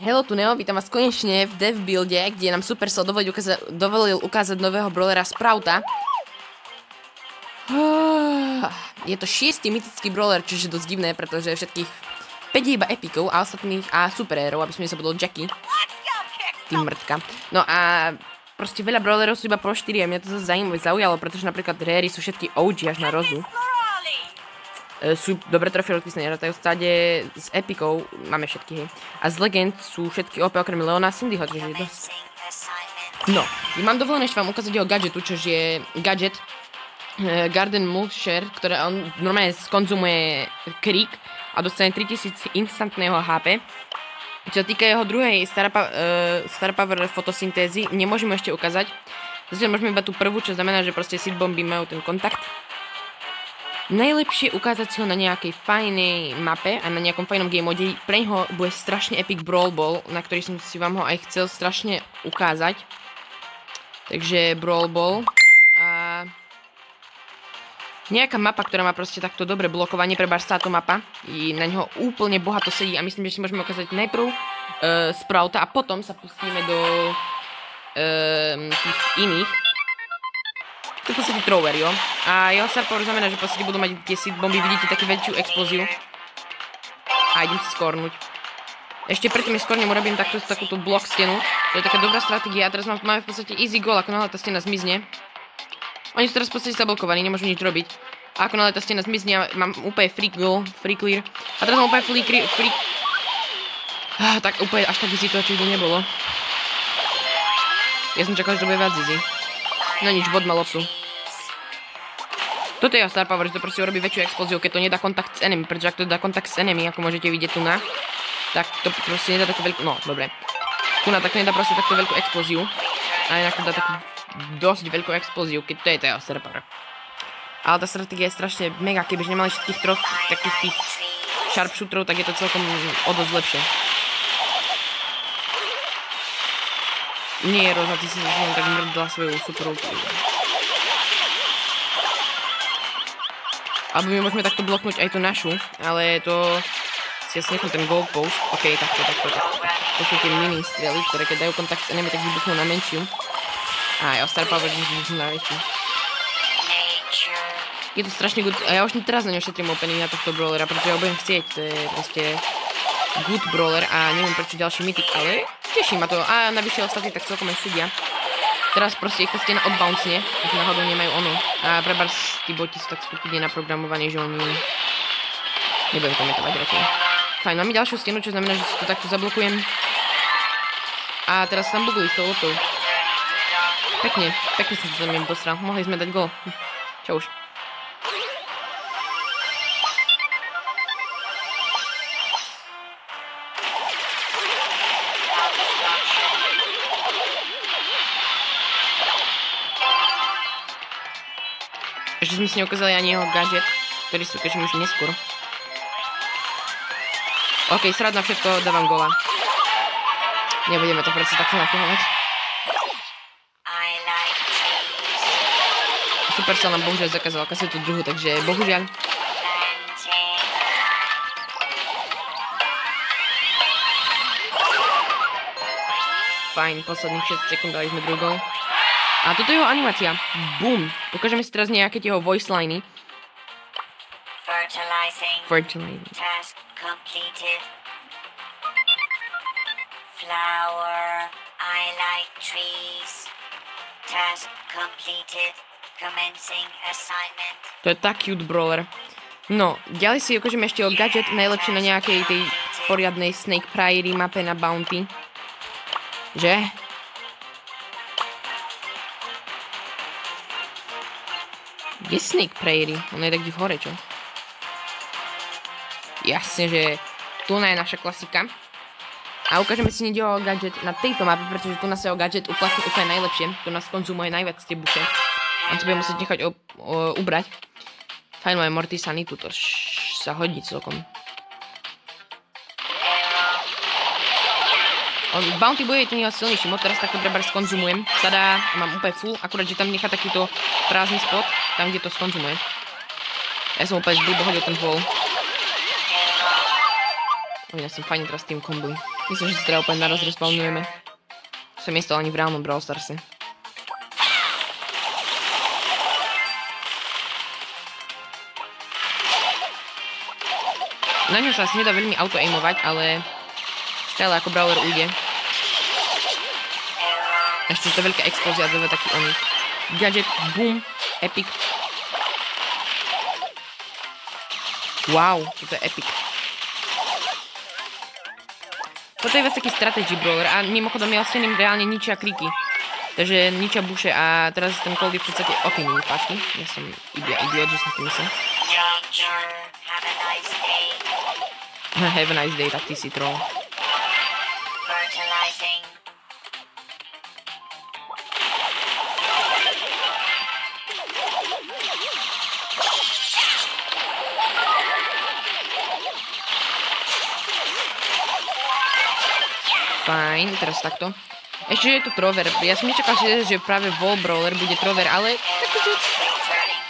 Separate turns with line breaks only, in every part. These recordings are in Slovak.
Hello tu Neo, vítam vás konečne v dev builde, kde nám Supercell dovolil ukázať, dovolil ukázať nového brawlera Sprouta. Je to šiestý mytický brawler, čo je dosť divné, pretože všetkých 5 je iba epikov a ostatných a superérov, aby som sa budol Jackie. Tým mŕtka. No a proste veľa brawlerov sú iba pro 4 a mňa to zase zaujímavé zaujalo, pretože napríklad Rary sú všetky OG až na rozu. E, sú dobré trofeovky sa nerátajú stade s epikou, máme všetky, hej. A z legend sú všetky OP okrem Leona a Cindyho, čiže je dosť. No, ja mám dovolené ešte vám ukázať jeho gadgetu, čo je gadget uh, Garden Mulcher, ktoré on normálne skonzumuje krík a dostane 3000 instantného HP. Čo sa týka jeho druhej Star, Star Power fotosyntézy, nemôžeme ešte ukázať. Zatiaľ môžeme iba tú prvú, čo znamená, že proste seed bomby majú ten kontakt. Najlepšie ukázať si ho na nejakej fajnej mape a na nejakom fajnom game mode. Pre neho bude strašne epic Brawl Ball, na ktorý som si vám ho aj chcel strašne ukázať. Takže Brawl Ball. A nejaká mapa, ktorá má proste takto dobre blokovanie, pre táto mapa. I na neho úplne bohato sedí a myslím, že si môžeme ukázať najprv uh, Sprouta a potom sa pustíme do uh, tých iných v podstate thrower, jo. A jeho star power znamená, že podstate budú mať tie seed bomby, vidíte takú väčšiu explóziu. A idem si skornúť. Ešte predtým, než skornem, urobím takto, takúto block stenu. To je taká dobrá stratégia. A teraz máme v podstate easy goal, ako náhle tá stena zmizne. Oni sú teraz v podstate zablokovaní, nemôžu nič robiť. A ako náhle tá stena zmizne, mám úplne free goal, free clear. A teraz mám úplne free, clear, free... Ah, tak úplne až tak situáciu to nebolo. Ja som čakal, že to bude viac easy. No nič, bod má loptu. Toto je Star Power, že to proste urobí väčšiu explóziu, keď to nedá kontakt s enemy, pretože ak to dá kontakt s enemy, ako môžete vidieť tu na, tak to proste nedá takú veľkú, no, dobre. Tu na tak nedá proste takú veľkú explóziu, a inak to dá takú dosť veľkú explóziu, keď to je to jeho Star Power. Ale tá stratégia je strašne mega, kebyže nemali všetkých troch takých tých sharpshooterov, tak je to celkom o dosť lepšie. Nie, Roza, ty si zase tak mrdla svoju superovku. Alebo my môžeme takto bloknúť aj tú našu, ale to si asi nechám ten gold post. OK, takto, takto, takto. To sú tie mini strely, ktoré keď dajú kontakt s enemy, tak vybuchnú na menšiu. A jo, Star Power vybuchnú na väčšiu. Je to strašne good. A ja už teraz na ňo šetrím opening na tohto brawlera, pretože ho budem chcieť. To je proste good brawler a neviem prečo ďalší mytik, ale teší ma to. A navyše ostatní tak celkom aj sedia. Teraz proste ich tá stena odbouncne, ak náhodou nemajú ono. A prebars tí boti sú tak stupidne naprogramovaní, že oni... Nebudem komentovať radšej. Fajn, máme ďalšiu stenu, čo znamená, že si to takto zablokujem. A teraz tam bugli s tou lotou. Pekne, pekne sa to tam im posral. Mohli sme dať gol. Čo už. Ešte sme si neukázali ani jeho gadget, ktorý si ukážem už neskôr. OK, srad na všetko, dávam gola. Nebudeme to predsa takto naťahovať. Supercell nám bohužiaľ zakázal kasetu druhu, takže bohužiaľ. Fajn, posledných 6 sekúnd dali sme druhý gol. A toto je jeho animácia. Boom. Ukážeme si teraz nejaké jeho voice liny. Fertilizing. Fertilizing. Task completed. Flower. I like trees. Task completed. Commencing assignment. To je tak cute brawler. No, ďalej si ukážeme ešte o gadget, najlepšie na nejakej tej poriadnej Snake Prairie mape na Bounty. Že? Kde je Snake Prairie? On je tak v hore, čo? Jasne, že tu je naša klasika. A ukážeme si o gadget na tejto mape, pretože tu nás sa o gadget uplatní úplne najlepšie. Tu nás konzumuje najviac tie buše. On sa bude musieť nechať ubrať. Fajnové Mortisany, tuto sa hodí celkom. Bounty bude tu jeho silnejší mod, teraz takto treba skonzumujem. Tada, mám úplne full, akurát, že tam nechá takýto prázdny spot, tam, kde to skonzumuje. Ja som úplne zblbo hodil ten wall. Ja som fajne teraz tým kombuj. Myslím, že sa teda úplne naraz respawnujeme. Som miesto ani v reálnom Brawl Starse. Na ňom sa asi nedá veľmi auto-aimovať, ale stále ako Brawler ujde. Ešte to veľká explózia, dve taký oný. Gadget, boom, epic. Wow, toto je epic. Toto je vás taký strategy brawler a mimochodom ja s ním reálne ničia kriky. Takže ničia buše a teraz ten cold je v podstate... Ok, nie pásky. Ja som idiot, idiot že som to myslel. Have a nice day, tak ty si troll. Fajn, teraz takto. Ešte, že je to Trover. Ja som nečakal, že, práve Wall Brawler bude Trover, ale takže...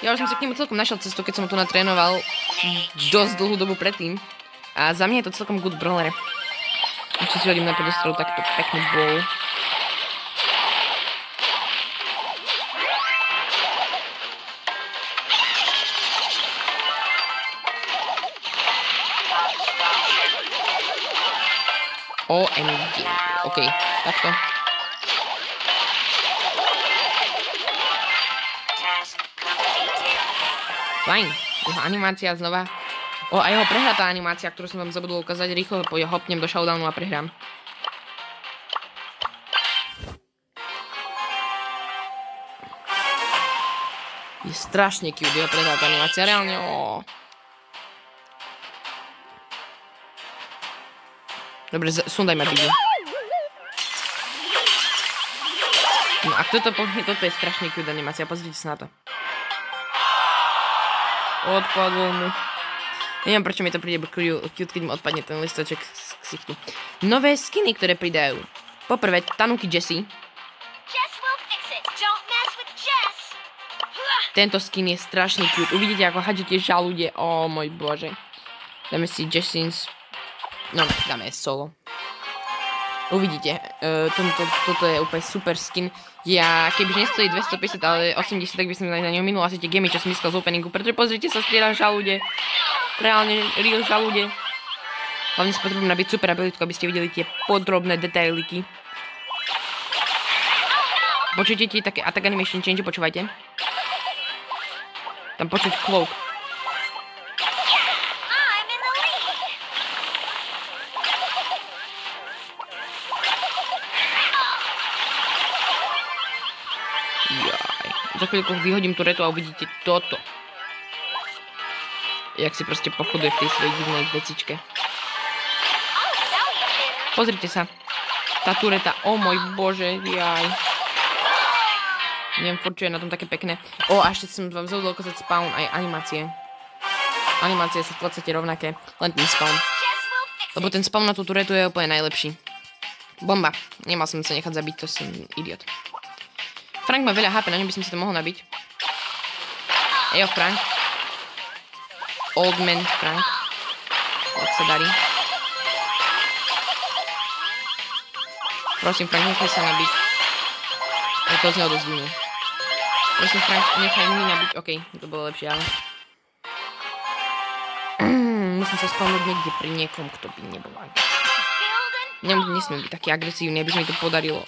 Ja už som sa k nemu celkom našiel cestu, keď som tu natrénoval dosť dlhú dobu predtým. A za mňa je to celkom good brawler. Ešte si hodím na predostrel takto pekný bol. OK, takto. Fajn. Jeho animácia znova. O, a jeho prehratá animácia, ktorú som vám zabudol ukázať, rýchlo po hopnem do showdownu a prehrám. Je strašne cute jeho prehratá animácia, reálne, o. Dobre, sundaj ma, Bibi. No a kto to povie, toto je strašne cute animácia, pozrite sa na to. Odpadol mu. Neviem, prečo mi to príde cute, keď mu odpadne ten listoček z ksichtu. Nové skiny, ktoré pridajú. Poprvé, Tanuki Jessie. Tento skin je strašne cute. Uvidíte, ako hadžete žalude. O môj bože. Dáme si Jessins No, dáme solo. Uvidíte, uh, tomto, toto je úplne super skin. Ja, keby nestojí 250, ale 80, tak by som na ňom minul asi tie gemy, čo som získal z openingu, pretože pozrite sa, strieda žalude. Reálne, real žalude. Hlavne si potrebujem nabiť super abilitku, aby ste videli tie podrobné detailiky. Počujete tie také attack animation change, počúvajte. Tam počuť cloak. Za chvíľku vyhodím tú retu a uvidíte toto. Jak si proste pochoduje v tej svojej divnej vecičke. Pozrite sa. Tá tureta, o môj bože, jaj. Neviem, furt, je na tom také pekné. O, a ešte som vám zabudol ukázať spawn aj animácie. Animácie sú v podstate rovnaké, len ten spawn. Lebo ten spawn na tú turetu je úplne najlepší. Bomba. Nemal som sa nechať zabiť, to som idiot. Frank má veľa HP, na ňom by som si to mohol nabiť. Ejo, Frank. Old man Frank. Jak sa darí. Prosím, Frank, nechaj sa nabiť. Ale to znel dosť divne. Prosím, Frank, nechaj mi nabiť. OK, to bolo lepšie, ale... Musím sa spomnúť niekde pri niekom, kto by nebol Nesmiem byť taký agresívny, aby sa mi to podarilo.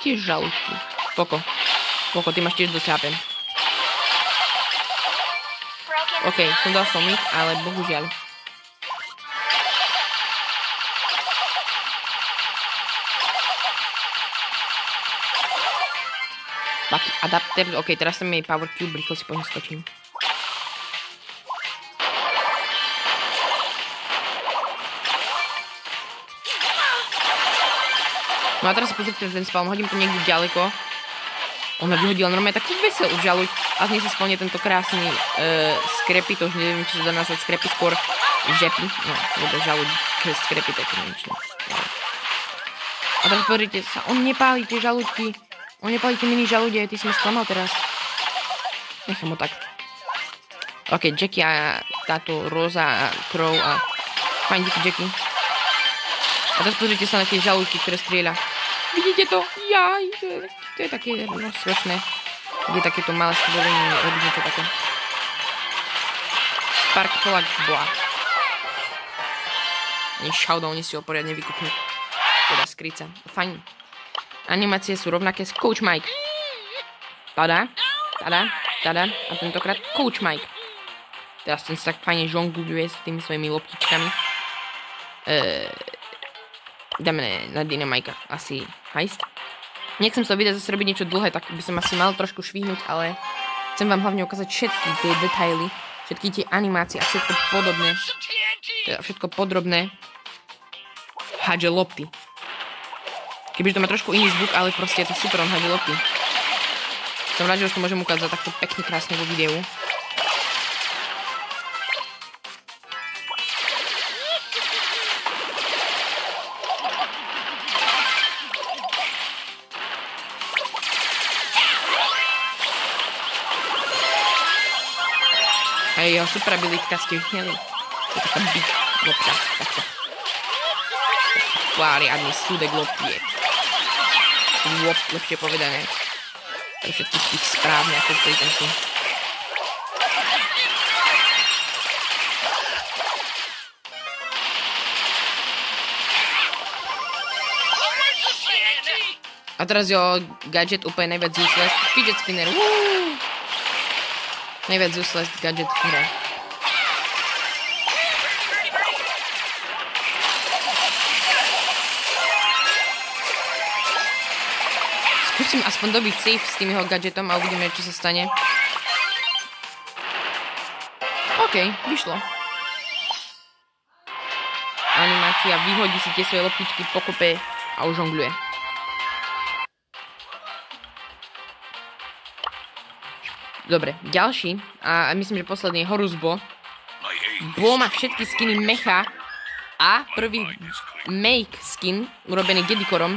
Tiež žalúdky. Poko. Poko, ty máš tiež HP. OK, som dal som ich, ale bohužiaľ. Taký adapter, OK, teraz som jej power cube, rýchlo si po skočím. No a teraz sa pozrite ten spawn, hodím to niekde ďaleko. Ona vyhodila normálne takú veselú žaluť a z nej sa spolne tento krásny uh, skrepy, to už neviem, či sa dá nazvať skrepy, skôr žepy. No, lebo žaluť, skrepy, také niečo. A teraz pozrite sa, on nepálí tie žalúdky. On nepálí tie mini žalude, ty si ma sklamal teraz. Nechám ho tak. OK, Jackie a táto Rosa a Crow a Fajn, díky Jackie. A teraz pozrite sa na tie žalúdky, ktoré strieľa. Vidíte to? Jaj, to je, to je také no, smiešné. Je takéto malé stvorenie, robí to také. Spark plug bola. Nie Showdown si ho poriadne vykupnúť. Teda skryca. Fajn. Animácie sú rovnaké s Coach Mike. Tada, tada, tada. A tentokrát Coach Mike. Teraz ten sa tak fajne žongluje s tými svojimi loptičkami. Eee, dáme na Dynamika. Asi heist. Nechcem sa vidieť zase robiť niečo dlhé, tak by som asi mal trošku švihnúť, ale chcem vám hlavne ukázať všetky tie detaily, všetky tie animácie a všetko podobné. Teda všetko podrobné. Hadže lopty. Kebyže to má trošku iný zvuk, ale proste je to super, on hadže lopty. Som rád, že už to môžem ukázať takto pekne krásne vo videu. Jeho super abilitka ste videli. Je taká big lopta, takto. Pláriadný súdek lopiet. Lop, lepšie povedané. Pre všetkých tých správne, ako v tejto A teraz jo, gadget úplne najviac useless. Fidget spinner, Woo! Najviac useless gadget v hre. Skúsim aspoň dobiť safe s tým jeho gadgetom a uvidíme, čo sa stane. OK, vyšlo. Animácia vyhodí si tie svoje loptičky pokope a už žongluje. Dobre, ďalší, a myslím, že posledný je Horus Bo. Má všetky skiny mecha a prvý make skin, urobený Gedikorom,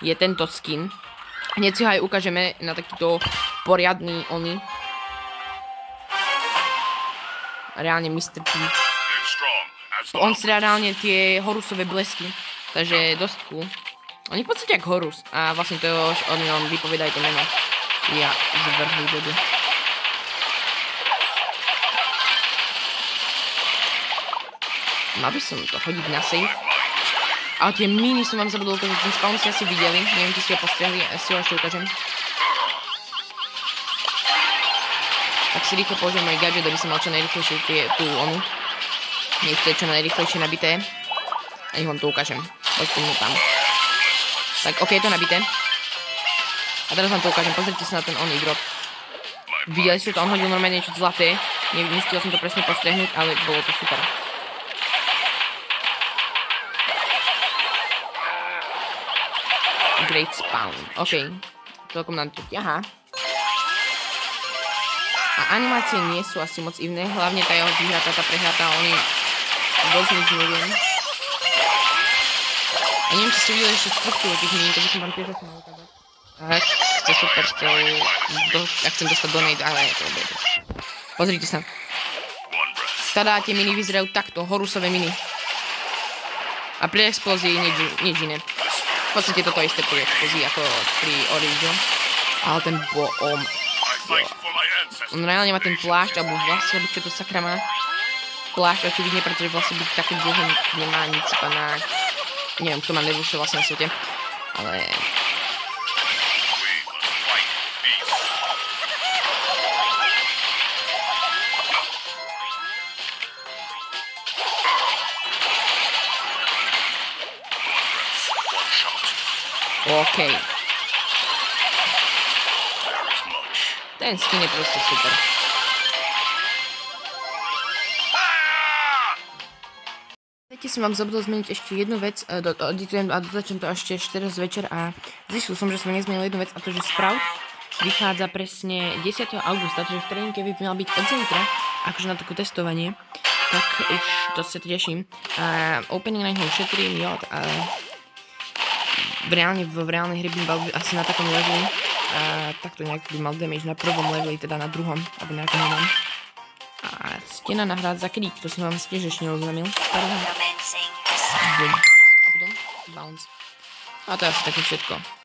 je tento skin. Hneď si ho aj ukážeme na takýto poriadný oný. Reálne Mr. P. On si reálne tie Horusové blesky, takže dosť cool. On je v podstate jak Horus a vlastne to je on, vypovedá aj to meno. Ja zvrhli dobu. Mal by som to hodiť na safe. Ale tie mini som vám zabudol ukázať, ten spawn ste asi videli. Neviem, či ste ho postrehli, ja si ho ešte ukážem. Tak si rýchlo použijem môj gadget, aby som mal čo najrychlejšie tie, tú onu. Nech to je čo najrychlejšie nabité. A nech vám to ukážem. Poďte mu tam. Tak, ok, je to nabité. A teraz vám to ukážem, pozrite sa na ten oný drop. Videli ste to, on hodil normálne niečo zlaté. Nestihol som to presne postrehnúť, ale bolo to super. Great Spawn. OK. Celkom nám to ťahá. A animácie nie sú asi moc iné. Hlavne tá jeho vyhratá, tá prehratá, oni dosť nič neviem. A neviem, či ste videli ešte struktúru tých mín, to by som vám tiež asi mal ukázať. Tak, ste super, ste... Do, ja chcem dostať donate, ale to bude. Pozrite sa. Tada, tie miny vyzerajú takto, horusové miny. A pri explózii nič, nič iné. V podstate toto isté pri expozii ako pri Origin. Ale ten boom. On reálne má ten plášť, alebo vlastne, čo to sakra má. Plášť očividne, pretože vlastne byť také dlhé nemá nic na... Neviem, to má najvyššie vlastne na svete. Ale... OK. Ten skin je proste super. Viete, som vám zabudol zmeniť ešte jednu vec, e, do, a dotačím to ešte, ešte teraz večer a zistil som, že som nezmenil jednu vec a to, že Sprout vychádza presne 10. augusta, čiže v tréninke by mal byť od zajtra, akože na také testovanie, tak už to sa teším. A opening na neho ušetrím, jo, ale v reálne, v reálnej hry by mal asi na takom leveli. A takto nejak by mal damage na prvom leveli, teda na druhom, alebo nejakom inom. A stena nahrát za krík, to som vám tiež ešte. Bum. A potom bounce. A to je asi také všetko.